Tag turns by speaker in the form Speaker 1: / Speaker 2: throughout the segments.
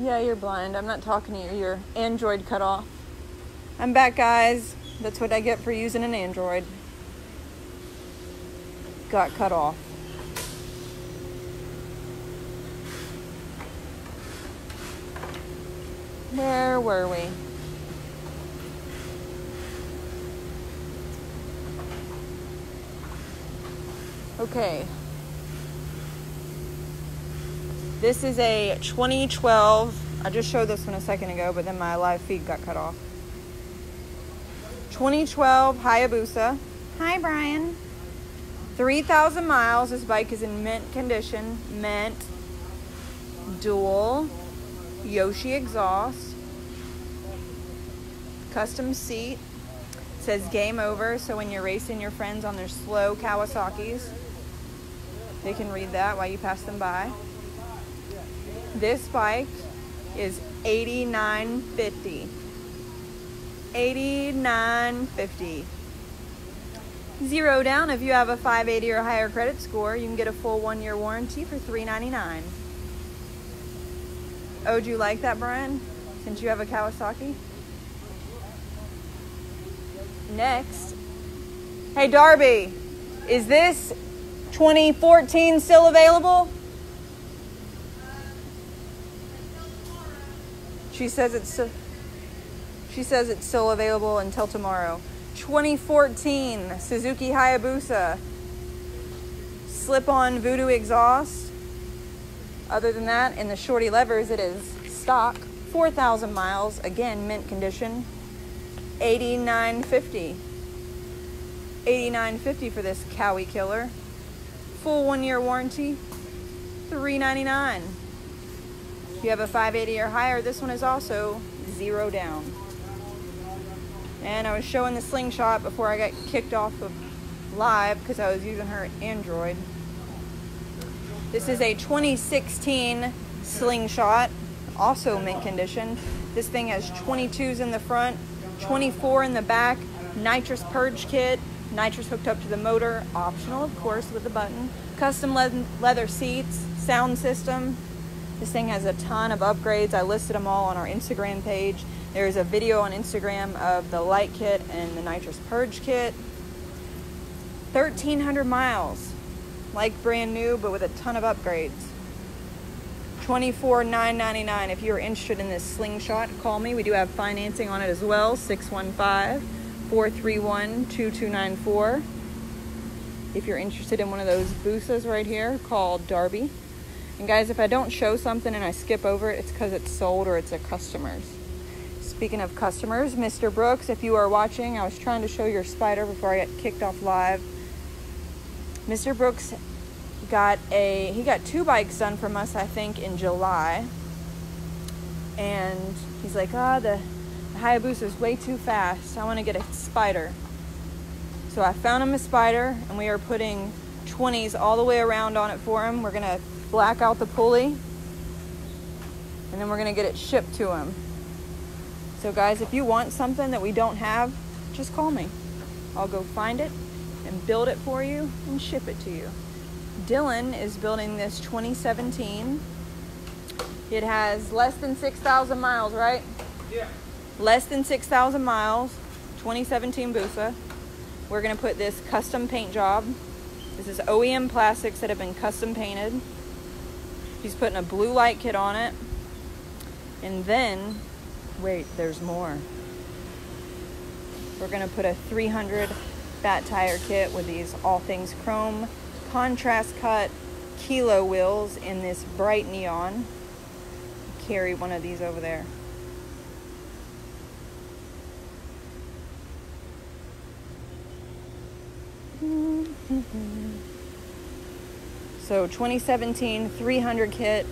Speaker 1: Yeah, you're blind. I'm not talking to you. Your Android cut off. I'm back, guys. That's what I get for using an Android. Got cut off. Where were we? Okay. This is a 2012. I just showed this one a second ago, but then my live feed got cut off. 2012 Hayabusa. Hi, Brian. 3,000 miles. This bike is in mint condition. Mint. Dual. Yoshi exhaust. Custom seat. It says game over, so when you're racing your friends on their slow Kawasaki's, they can read that while you pass them by. This bike is 89.50. 89.50. Zero down if you have a 580 or higher credit score. You can get a full one year warranty for 399. Oh, do you like that, Brian? Since you have a Kawasaki? Next. Hey, Darby, is this 2014 still available? She says it's still, she says it's still available until tomorrow. 2014 Suzuki Hayabusa slip-on Voodoo exhaust. Other than that, in the shorty levers, it is stock, 4,000 miles, again mint condition, 89.50. 89.50 for this Kawi killer. Full one year warranty, 399. If you have a 580 or higher, this one is also zero down. And I was showing the slingshot before I got kicked off of live because I was using her Android. This is a 2016 slingshot, also mint condition. This thing has 22s in the front, 24 in the back, nitrous purge kit, nitrous hooked up to the motor, optional of course with the button, custom le- leather seats, sound system. This thing has a ton of upgrades. I listed them all on our Instagram page. There's a video on Instagram of the light kit and the nitrous purge kit. 1,300 miles, like brand new, but with a ton of upgrades. 24,999. If you're interested in this slingshot, call me. We do have financing on it as well. 615 431 2294. If you're interested in one of those Busas right here called Darby. And guys, if I don't show something and I skip over it, it's because it's sold or it's a customer's. Speaking of customers, Mr. Brooks, if you are watching, I was trying to show your spider before I got kicked off live. Mr. Brooks got a he got two bikes done from us, I think, in July. And he's like, ah, oh, the, the Hayabusa is way too fast. I want to get a spider. So I found him a spider, and we are putting 20s all the way around on it for him. We're gonna black out the pulley, and then we're gonna get it shipped to him. So, guys, if you want something that we don't have, just call me. I'll go find it and build it for you and ship it to you. Dylan is building this 2017. It has less than 6,000 miles, right?
Speaker 2: Yeah.
Speaker 1: Less than 6,000 miles, 2017 Busa. We're going to put this custom paint job. This is OEM plastics that have been custom painted. He's putting a blue light kit on it. And then Wait, there's more. We're going to put a 300 fat tire kit with these all things chrome contrast cut kilo wheels in this bright neon. Carry one of these over there. So 2017 300 kit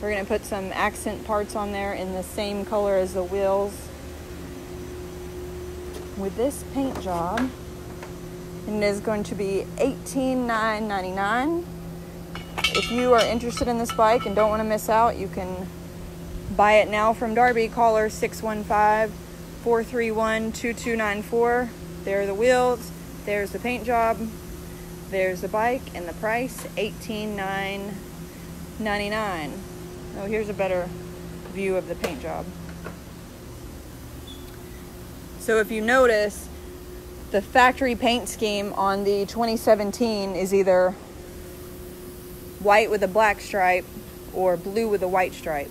Speaker 1: we're going to put some accent parts on there in the same color as the wheels. With this paint job, and it is going to be 18,999. If you are interested in this bike and don't want to miss out, you can buy it now from Darby. Call her 615 431 2294. There are the wheels, there's the paint job, there's the bike, and the price 18,999. Oh, here's a better view of the paint job. So if you notice, the factory paint scheme on the 2017 is either white with a black stripe or blue with a white stripe,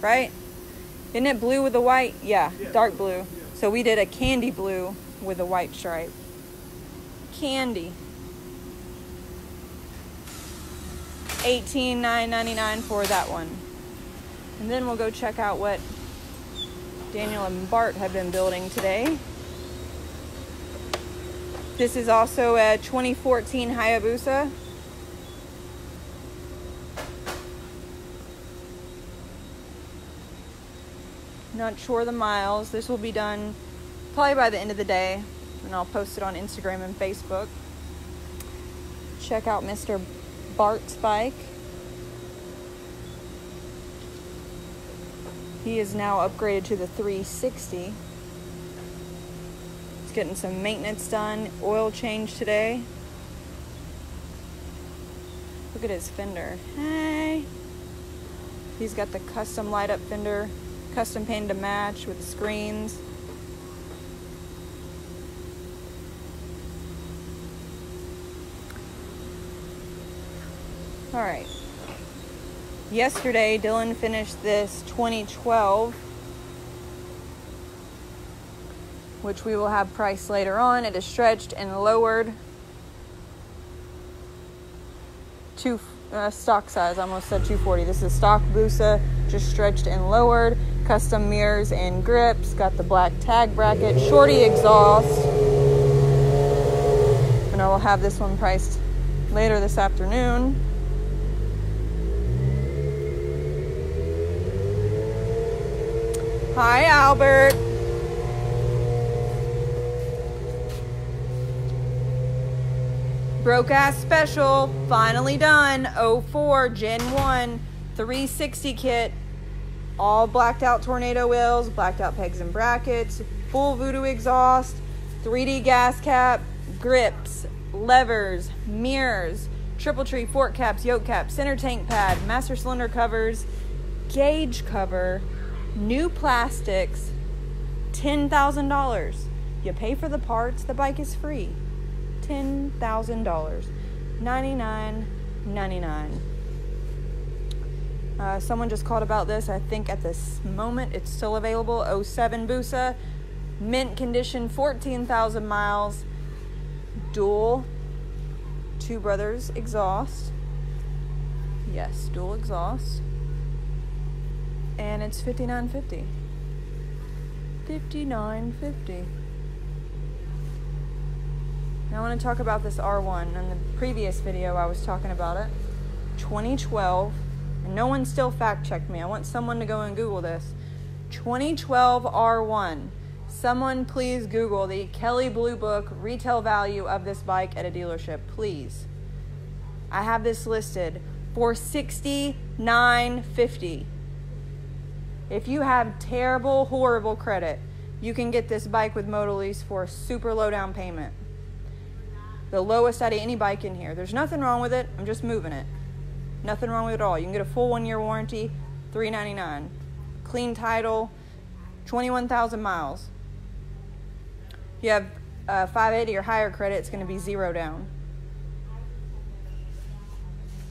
Speaker 1: right? Isn't it blue with a white? Yeah, yeah dark blue. Yeah. So we did a candy blue with a white stripe. Candy. 18,999 for that one. And then we'll go check out what Daniel and Bart have been building today. This is also a 2014 Hayabusa. Not sure the miles. This will be done probably by the end of the day, and I'll post it on Instagram and Facebook. Check out Mr. Bart's bike. He is now upgraded to the 360. He's getting some maintenance done, oil change today. Look at his fender. Hey! He's got the custom light up fender custom painted to match with the screens. All right. Yesterday, Dylan finished this 2012, which we will have priced later on. It is stretched and lowered to uh, stock size. I almost said 240. This is stock Busa, just stretched and lowered custom mirrors and grips, got the black tag bracket, shorty exhaust. And I will have this one priced later this afternoon. Hi, Albert. Broke ass special, finally done. 04 Gen 1 360 kit all blacked out tornado wheels, blacked out pegs and brackets, full voodoo exhaust, 3D gas cap, grips, levers, mirrors, triple tree fork caps, yoke cap, center tank pad, master cylinder covers, gauge cover, new plastics, $10,000. You pay for the parts, the bike is free. $10,000. $99.99. Uh, someone just called about this. I think at this moment it's still available. 07 Busa, mint condition, 14,000 miles, dual, two brothers exhaust. Yes, dual exhaust. And it's 59.50. 59.50. Now I want to talk about this R1. In the previous video, I was talking about it. 2012 and no one still fact checked me. I want someone to go and Google this. 2012 R1. Someone please Google the Kelley Blue Book retail value of this bike at a dealership, please. I have this listed for 69.50. If you have terrible, horrible credit, you can get this bike with Motolease for a super low down payment. The lowest out of any bike in here. There's nothing wrong with it. I'm just moving it. Nothing wrong with it at all. You can get a full one year warranty, 399. Clean title, 21,000 miles. If you have uh, 580 or higher credit, it's going to be zero down.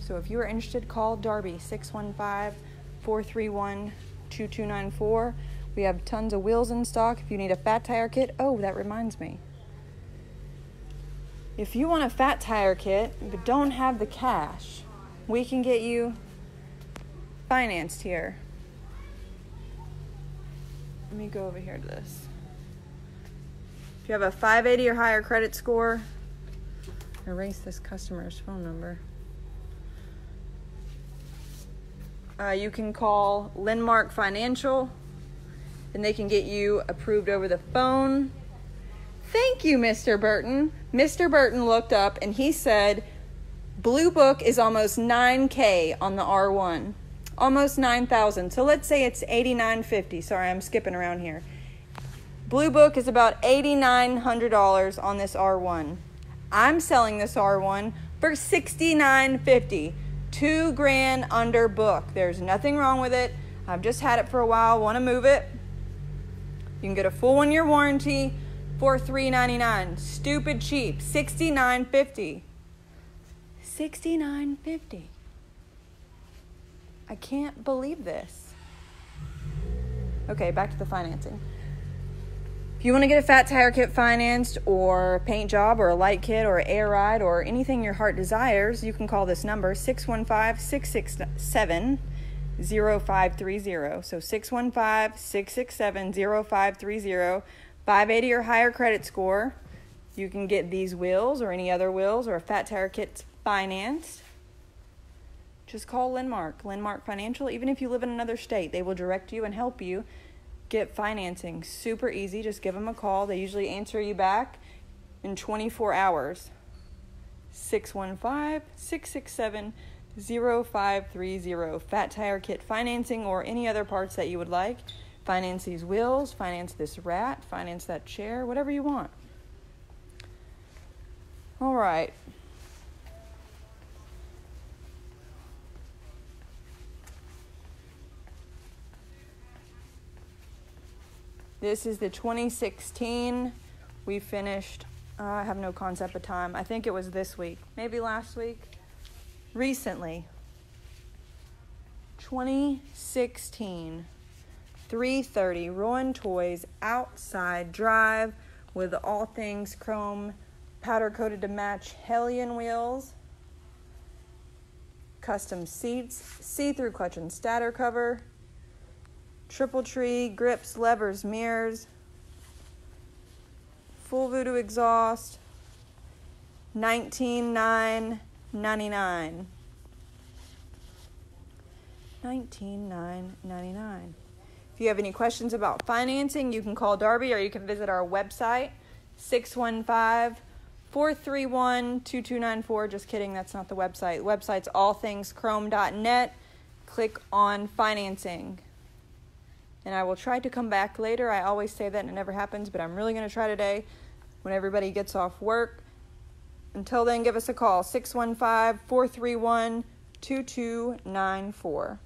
Speaker 1: So if you are interested, call Darby 615 431 2294. We have tons of wheels in stock. If you need a fat tire kit, oh, that reminds me. If you want a fat tire kit but don't have the cash, we can get you financed here. Let me go over here to this. If you have a 580 or higher credit score, erase this customer's phone number. Uh, you can call Linmark Financial and they can get you approved over the phone. Thank you, Mr. Burton. Mr. Burton looked up and he said Blue Book is almost 9K on the R1. Almost 9,000. So let's say it's 89.50. Sorry, I'm skipping around here. Blue Book is about $8,900 on this R1. I'm selling this R1 for $69.50. Two grand under book. There's nothing wrong with it. I've just had it for a while, want to move it. You can get a full one year warranty for $3.99. Stupid cheap. $69.50. $69.50. I can't believe this. Okay, back to the financing. If you want to get a fat tire kit financed, or a paint job, or a light kit, or air ride, or anything your heart desires, you can call this number 615 667 0530. So 615 667 0530. 580 or higher credit score. You can get these wheels or any other wheels or a fat tire kit financed. Just call Linmark, Linmark Financial. Even if you live in another state, they will direct you and help you get financing super easy. Just give them a call. They usually answer you back in 24 hours. 615 667 0530. Fat Tire Kit financing or any other parts that you would like. Finance these wheels, finance this rat, finance that chair, whatever you want. All right. This is the 2016. We finished, uh, I have no concept of time. I think it was this week, maybe last week. Recently. 2016. 330 Roaring Toyz outside drive with all things chrome powder coated to match Hellion wheels, custom seats, see through clutch and stator cover, triple tree, grips, levers, mirrors, full voodoo exhaust, 19999 19999 If you have any questions about financing, you can call Darby or you can visit our website 615 431 2294. Just kidding, that's not the website. The website's allthingschrome.net. Click on financing and I will try to come back later. I always say that and it never happens, but I'm really going to try today when everybody gets off work. Until then, give us a call 615 431 2294.